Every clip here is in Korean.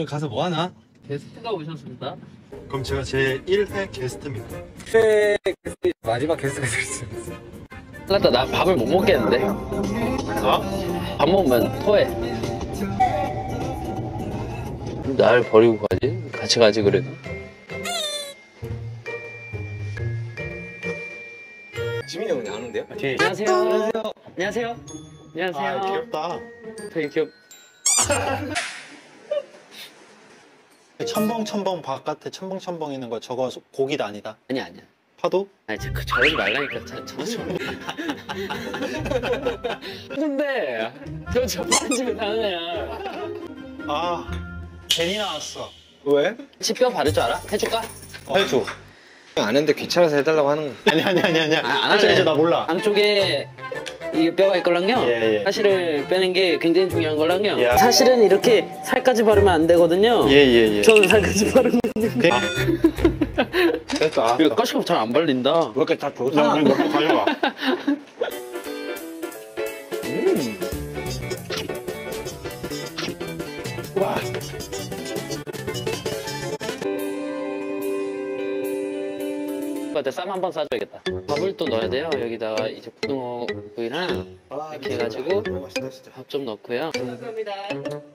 오늘 가서 뭐 하나? 게스트가 오셨습니다. 그럼 제가 제 1회 게스트입니다. 회 게스트 마지막 게스트가 될수 있어. 큰일났다. 나 밥을 못 먹겠는데. 어? 밥 먹으면 토해. 날 버리고 가지? 같이 가지 그래도. 지민이 형은 아는데요? 안녕하세요. 안녕하세요. 안녕하세요. 안녕하세요. 아 귀엽다. 되게 귀엽. 첨벙 첨벙 바깥에 첨벙 첨벙 있는 거 저거 고기도 아니다. 아니 아니야. 파도? 아니 저, 그 저러지 말라니까 저, 저 좀. 근데 저 저번 집에 사는 애야. 아 괜히 나왔어. 왜? 치뼈 바를 줄 알아? 해줄까? 해줘. 아는데 귀찮아서 해달라고 하는 거. 아니 아니 아니 아니. 아, 안 할래. 해줘 나 몰라. 안쪽에 이 뼈가 있걸랑요. 예, 예. 사실을 빼는 게 굉장히 중요한 걸랑요. 예. 사실은 이렇게 살까지 바르면 안 되거든요. 예예 예. 저는 살까지 바르면 됐다. 이거 가시가 잘 안 발린다. 그렇게 다나 그냥 몇개 가져가. 와. 오빠한테 쌈한 번 싸줘야겠다. 밥을 또 넣어야 돼요. 여기다가 이제 고등어 구이랑 이렇게 해가지고 밥좀 넣고요. 감사합니다.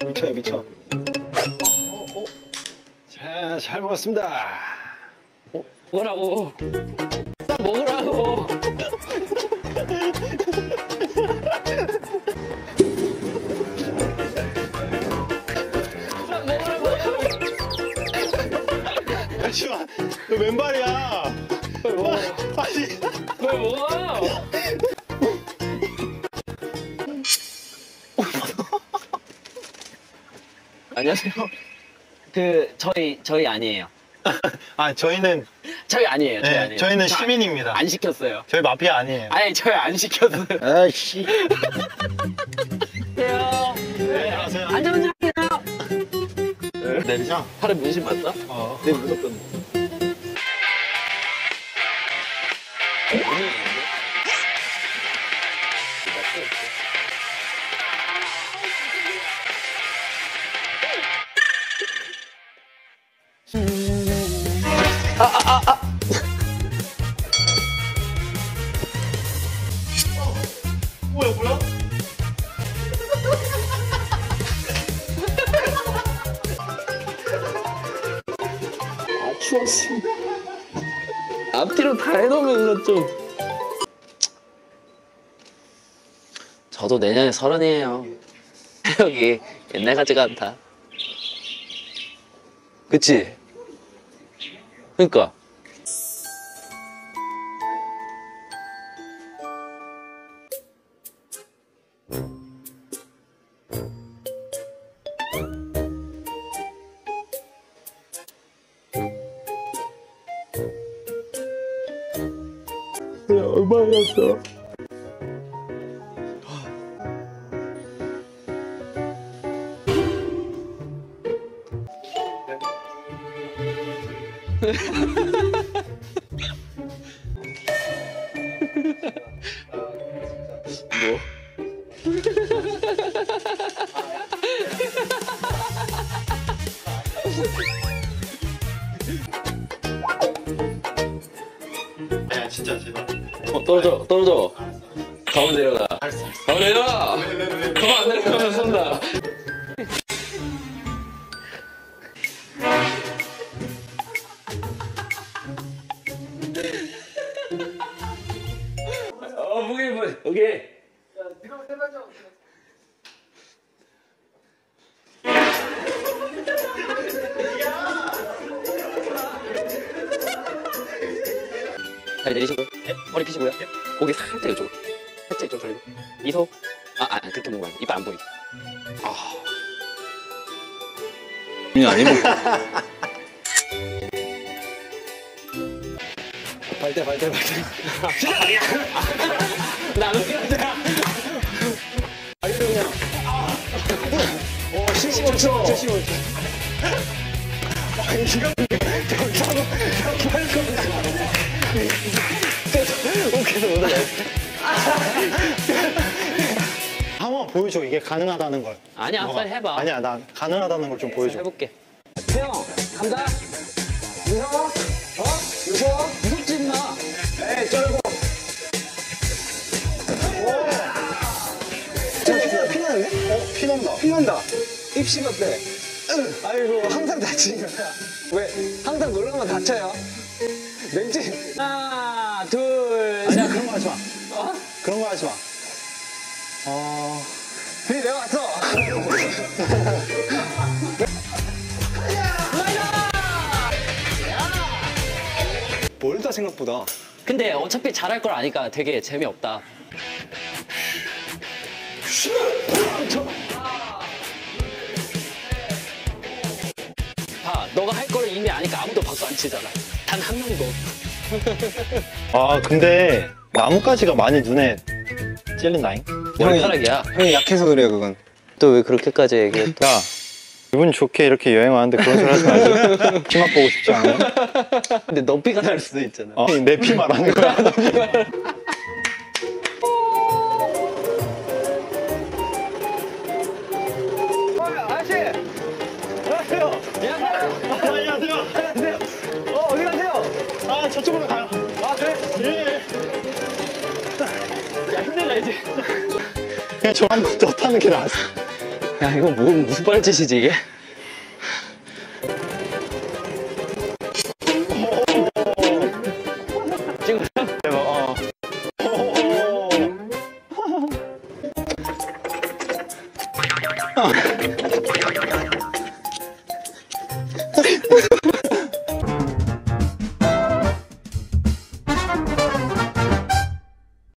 미쳐요 미쳐. 자, 잘 먹었습니다. 뭐라고? 쌈 먹으라고. 잠시만, 너 왼발이야. 안녕하세요. 그 저희 저희 아니에요. 아 저희는 저희 아니에요. 저희 네, 아니에요. 저희는 저 시민입니다. 안 시켰어요. 저희 마피아 아니에요. 아니 저희 안 시켰어요. 아이씨. 안녕하세요. 네, 안녕하세요. 안녕하세요. 내리자. 팔에 문신 맞다? 어. 네 무조건. 뭐 추웠어. 앞뒤로 다 해놓으면 좀. 저도 내년에 서른이에요. 여기 옛날 같지가 않다. 그치? 그니까. 얼마였어? 뭐? 네, 진짜 제발. 어, 떨어져, 떨어져. 가만 내려가. 가만 내려가. 가만 안 내려가면 쏜다. 어, 무게, 무게. 오케이. 잘 내리시고요. 머리 피시고요. 고개 살짝 이쪽으로. 살짝 이쪽 돌리고. 이소. 아, 아, 그렇게 보는 거 아니야. 이빨 안 보이게. 이거 아니면. 발대 발대 발대. 나는 그냥. 아니면 그냥. 어 15초. 15초. 아니 지금 경찰로 경찰 겁니다. 웃겨서 못 알아. 하모. 한번 보여줘. 이게 가능하다는 걸. 아니야, 너가. 빨리 해봐. 아니야, 나 가능하다는 걸 좀 보여줘. 해볼게. 형 간다 무서워? 어? 무서워? 무섭지 마. 에이 쩔고 오 피나는데? 어, 피난다. 피난다 입식 어때? 아이고 항상 다치는 거야 왜? 항상 놀라면 다쳐요 냉찜 하나 둘 아니야, 그런 거 하지 마. 그런 거 하지 마. 어, 비 내가 왔어 멀다 생각보다 근데 어차피 잘할 걸 아니까 되게 재미없다. 봐, 너가 할 거를 아무도 박수 안 치잖아. 단 한 명도. 아, 근데 나뭇가지가 많이 눈에 찔린다잉? 머리카락이야. 형이 약해서 그래요 그건 또 왜 그렇게까지 얘기해? 야, 기분 좋게 이렇게 여행 왔는데 그런 소리 하지 말고. 피맛 보고 싶지 않아요? 근데 너 피가 날 수도 있잖아. 어, 내피 말하는 거야. 저쪽으로 가요. 아 그래? 예. 야, 힘내라, 이제. 그냥 저만 저 타는 게 나았어. 야, 이거 뭐, 무슨 빨짓이지, 이게? 어. 오.